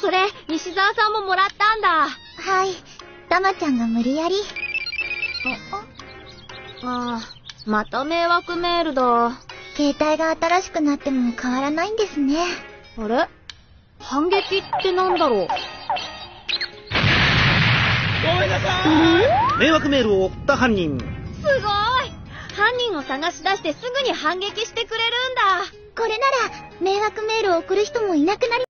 それ、西沢さんももらったんだ。はい。たまちゃんが無理やり。ああ、また迷惑メールだ。携帯が新しくなっても変わらないんですね。あれ？反撃ってなんだろう迷惑メールを送った犯人。すごい犯人を探し出してすぐに反撃してくれるんだこれなら、迷惑メールを送る人もいなくなり